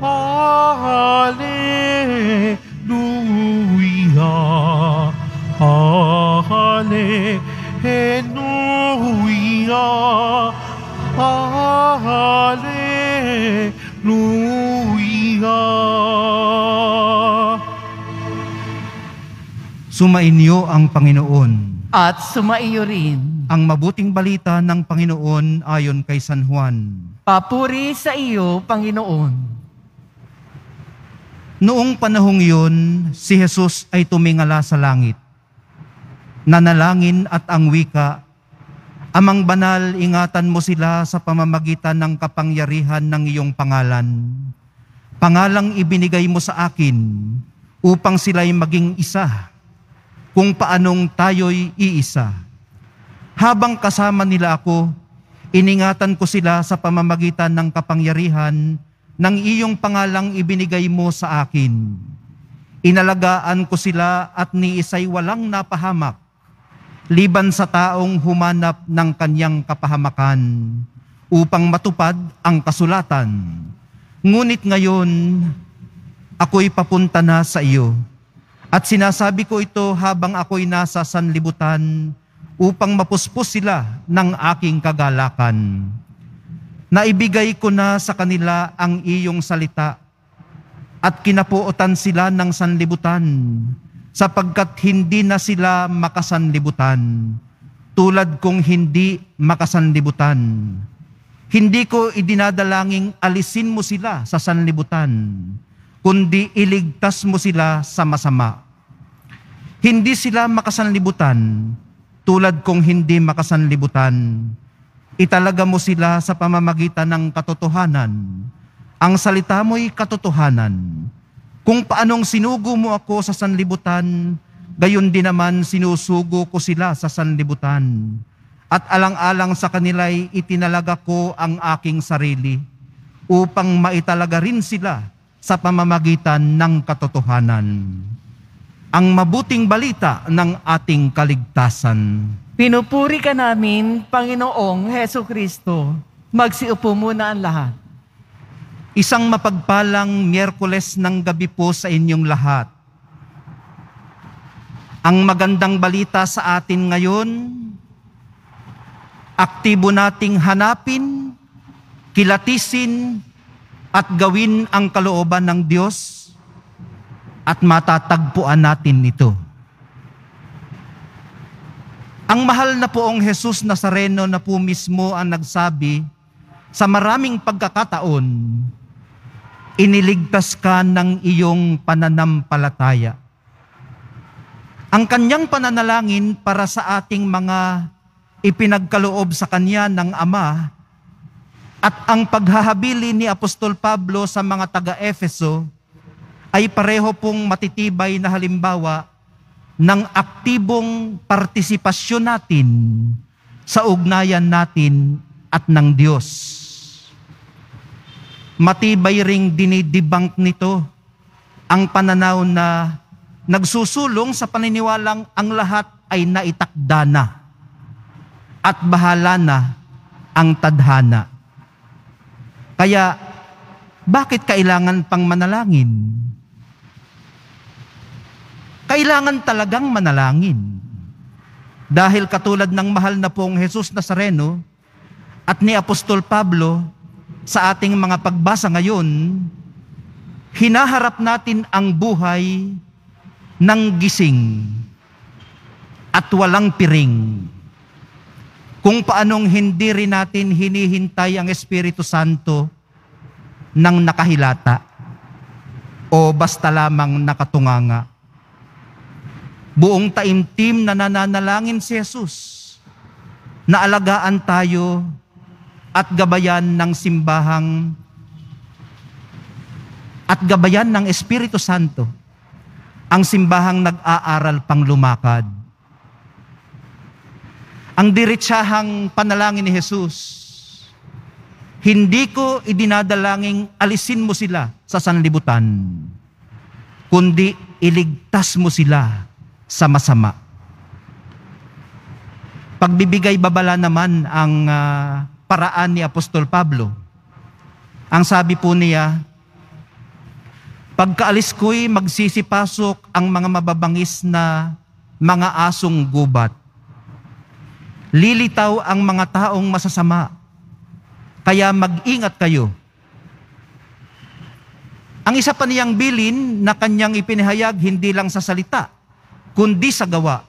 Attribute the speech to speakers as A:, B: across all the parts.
A: Hallelujah. Hallelujah. Hallelujah.
B: Sumainyo ang Panginoon.
C: At sumaiyo rin.
B: Ang mabuting balita ng Panginoon ayon kay San Juan.
C: Papuri sa iyo, Panginoon.
B: Noong panahong yun, si Jesus ay tumingala sa langit. Nanalangin at ang wika, Amang banal, ingatan mo sila sa pamamagitan ng kapangyarihan ng iyong pangalan. Pangalang ibinigay mo sa akin upang sila'y maging isa, kung paanong tayo'y iisa. Habang kasama nila ako, iningatan ko sila sa pamamagitan ng kapangyarihan ng iyong pangalang ibinigay mo sa akin. Inalagaan ko sila at ni isa'y walang napahamak, liban sa taong humanap ng kanyang kapahamakan upang matupad ang kasulatan. Ngunit ngayon, ako'y papunta na sa iyo. At sinasabi ko ito habang ako'y nasa sanlibutan upang mapuspos sila ng aking kagalakan. Naibigay ko na sa kanila ang iyong salita at kinapuotan sila ng sanlibutan sapagkat hindi na sila makasanlibutan tulad kong hindi makasanlibutan. Hindi ko idinadalanging alisin mo sila sa sanlibutan, kundi iligtas mo sila sa masama. Hindi sila makasanlibutan tulad kong hindi makasanlibutan. Italaga mo sila sa pamamagitan ng katotohanan. Ang salita mo'y katotohanan. Kung paanong sinugo mo ako sa sanlibutan, gayon din naman sinusugo ko sila sa sanlibutan. At alang-alang sa kanila'y itinalaga ko ang aking sarili upang maitalaga rin sila sa pamamagitan ng katotohanan. Ang mabuting balita ng ating kaligtasan.
C: Pinupuri ka namin, Panginoong Heso Kristo. Magsiupo muna ang lahat.
B: Isang mapagpalang Miyerkules ng gabi po sa inyong lahat. Ang magandang balita sa atin ngayon, aktibo nating hanapin, kilatisin, at gawin ang kalooban ng Diyos at matatagpuan natin ito. Ang mahal na poong Jesus Nazareno na po mismo ang nagsabi sa maraming pagkakataon, iniligtas ka ng iyong pananampalataya. Ang kanyang pananalangin para sa ating mga ipinagkaloob sa kanya ng Ama at ang paghahabili ni Apostol Pablo sa mga taga-Efeso ay pareho pong matitibay na halimbawa ng aktibong partisipasyon natin sa ugnayan natin at ng Diyos matibay ring dinidebunk nito ang pananaw na nagsusulong sa paniniwalang ang lahat ay naitakda na at bahala na ang tadhana. Kaya, bakit kailangan pang manalangin? Kailangan talagang manalangin. Dahil katulad ng mahal na pong Jesus Nazareno at ni Apostol Pablo, sa ating mga pagbasa ngayon, hinaharap natin ang buhay ng gising at walang piring. Kung paanong hindi rin natin hinihintay ang Espiritu Santo ng nakahilata o basta lamang nakatunganga. Buong taimtim na nananalangin si Jesus na alagaan tayo at gabayan ng simbahang at gabayan ng Espiritu Santo ang simbahang nag-aaral pang lumakad. Ang diretsahang panalangin ni Jesus, hindi ko idinadalangin alisin mo sila sa sanlibutan, kundi iligtas mo sila sa masama. Pagbibigay babala naman ang uh, paraan ni Apostol Pablo. Ang sabi po niya, Pagkaalis ko'y magsisipasok ang mga mababangis na mga asong gubat. Lilitaw ang mga taong masasama. Kaya mag-ingat kayo. Ang isa pa niyang bilin na kanyang ipinahayag hindi lang sa salita, kundi sa gawa.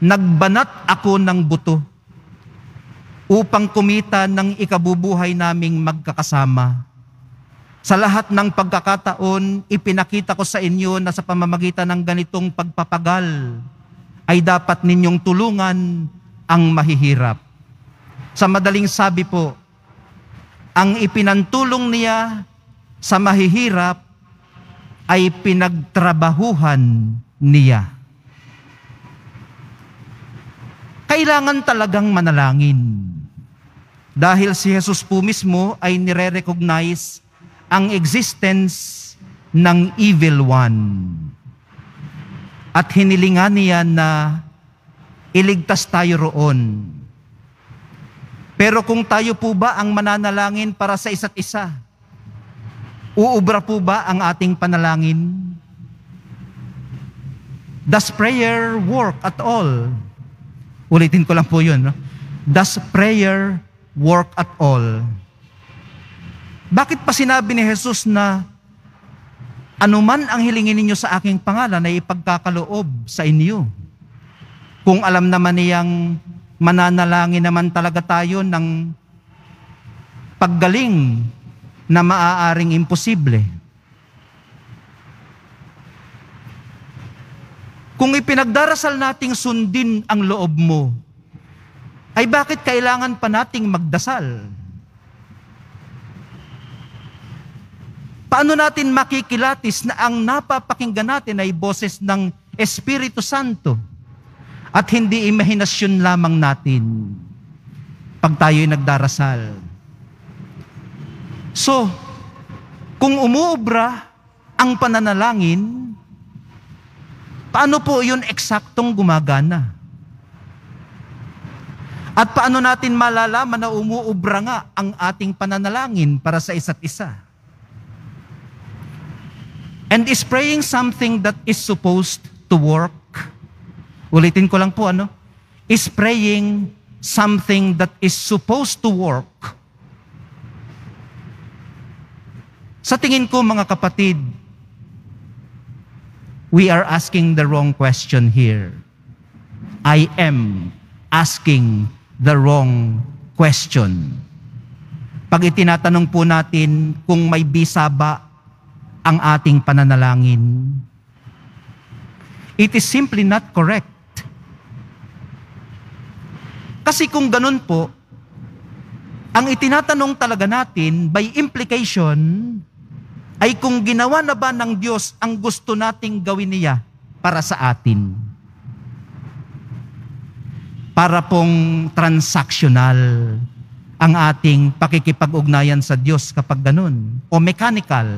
B: Nagbanat ako ng buto upang kumita ng ikabubuhay naming magkakasama. Sa lahat ng pagkakataon, ipinakita ko sa inyo na sa pamamagitan ng ganitong pagpapagal ay dapat ninyong tulungan ang mahihirap. Sa madaling sabi po, ang ipinantulong niya sa mahihirap ay pinagtrabahuhan niya. Kailangan talagang manalangin. Dahil si Jesus po mismo ay nire-recognize ang existence ng evil one. At hinilingan niya na iligtas tayo roon. Pero kung tayo po ba ang mananalangin para sa isa't isa, uubra po ba ang ating panalangin? Does prayer work at all? Ulitin ko lang po yun. No? Does prayer work at all? Bakit pa sinabi ni Jesus na anuman ang hilingin ninyo sa aking pangalan ay ipagkakaloob sa inyo? Kung alam naman niyang mananalangin naman talaga tayo ng paggaling na maaaring imposible. Kung ipinagdarasal nating sundin ang loob mo, ay bakit kailangan pa nating magdasal? Paano natin makikilatis na ang napapakinggan natin ay boses ng Espiritu Santo at hindi imahinasyon lamang natin pag tayo'y nagdarasal? So, kung umuubra ang pananalangin, paano po yun eksaktong gumagana? At paano natin malalaman na umuubra nga ang ating pananalangin para sa isa't isa? And is praying something that is supposed to work? Ulitin ko lang po ano? Is praying something that is supposed to work? Sa tingin ko mga kapatid, we are asking the wrong question here. I am asking the wrong question. Pag itinatanong po natin kung may bisa ba ang ating pananalangin. It is simply not correct. Kasi kung ganun po, ang itinatanong talaga natin by implication ay kung ginawa na ba ng Diyos ang gusto nating gawin niya para sa atin. Para pong transactional ang ating pakikipag-ugnayan sa Diyos kapag ganun. O mechanical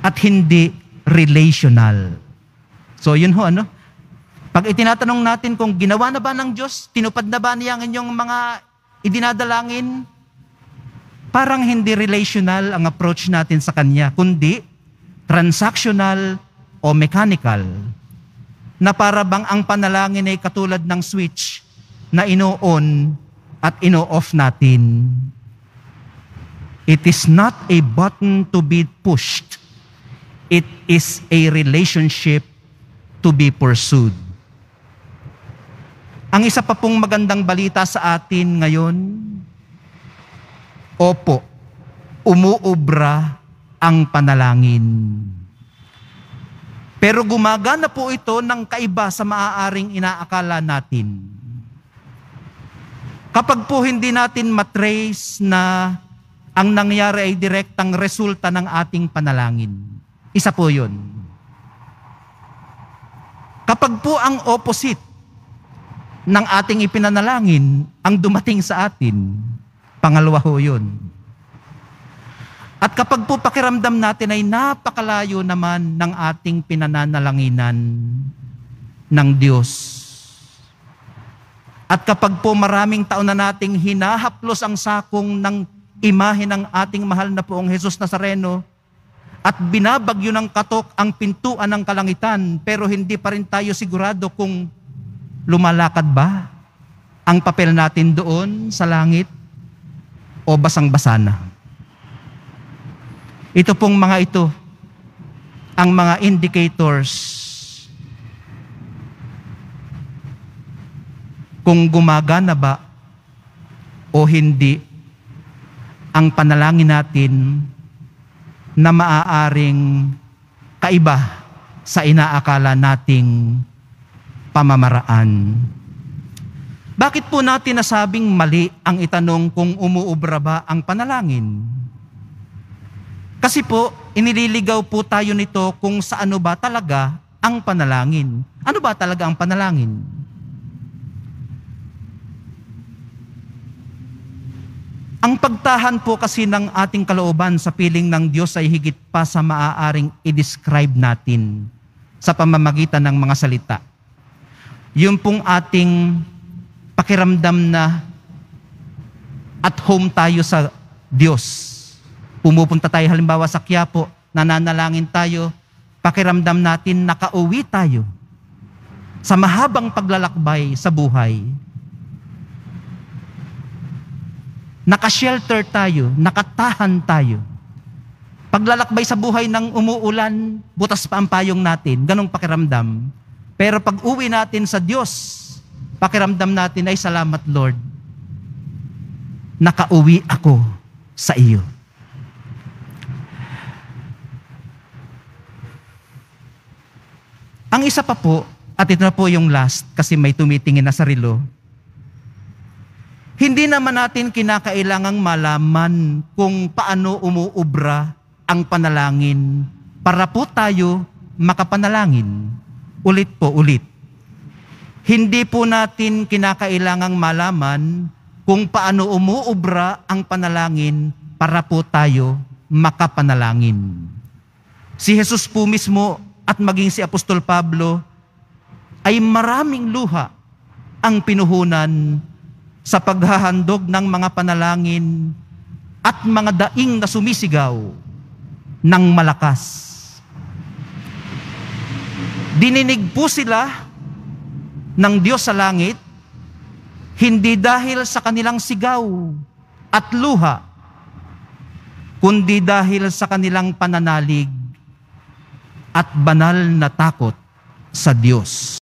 B: at hindi relational. So yun ho ano? Pag itinatanong natin kung ginawa na ba ng Diyos, tinupad na ba niya ang inyong mga idinadalangin, parang hindi relational ang approach natin sa Kanya, kundi transactional o mechanical. Na para bang ang panalangin ay katulad ng switch na ino-on at ino-off natin. It is not a button to be pushed It is a relationship to be pursued. Ang isa pa pong magandang balita sa atin ngayon, opo, umuubra ang panalangin. Pero gumagana po ito ng kaiba sa maaaring inaakala natin. Kapag po hindi natin matrace na ang nangyari ay direktang resulta ng ating panalangin. Isa po yun. Kapag po ang opposite ng ating ipinanalangin ang dumating sa atin, pangalawa ho yun. At kapag po pakiramdam natin ay napakalayo naman ng ating pinananalanginan ng Diyos. At kapag po maraming taon na nating hinahaplos ang sakong ng imahe ng ating mahal na poong Jesus Nazareno at binabagyo ng katok ang pintuan ng kalangitan pero hindi pa rin tayo sigurado kung lumalakad ba ang papel natin doon sa langit o basang-basa na. Ito pong mga ito, ang mga indicators kung gumagana ba o hindi ang panalangin natin na maaaring kaiba sa inaakala nating pamamaraan. Bakit po natin nasabing mali ang itanong kung umuubra ba ang panalangin? Kasi po, inililigaw po tayo nito kung sa ano ba talaga ang panalangin. Ano ba talaga ang panalangin? Ang pagtahan po kasi ng ating kalooban sa piling ng Diyos ay higit pa sa maaaring i-describe natin sa pamamagitan ng mga salita. Yung pong ating pakiramdam na at home tayo sa Diyos. Pumupunta tayo halimbawa sa Quiapo, nananalangin tayo, pakiramdam natin nakauwi tayo sa mahabang paglalakbay sa buhay. Nakashelter tayo, nakatahan tayo. Paglalakbay sa buhay ng umuulan, butas pa ang payong natin, ganong pakiramdam. Pero pag uwi natin sa Diyos, pakiramdam natin ay salamat Lord. Nakauwi ako sa iyo. Ang isa pa po, at ito na po yung last kasi may tumitingin na sa relo, hindi naman natin kinakailangang malaman kung paano umuubra ang panalangin para po tayo makapanalangin. Ulit po, ulit. Hindi po natin kinakailangang malaman kung paano umuubra ang panalangin para po tayo makapanalangin. Si Jesus po mismo at maging si Apostol Pablo ay maraming luha ang pinuhunan sa paghahandog ng mga panalangin at mga daing na sumisigaw ng malakas. Dininig po sila ng Diyos sa langit, hindi dahil sa kanilang sigaw at luha, kundi dahil sa kanilang pananalig at banal na takot sa Diyos.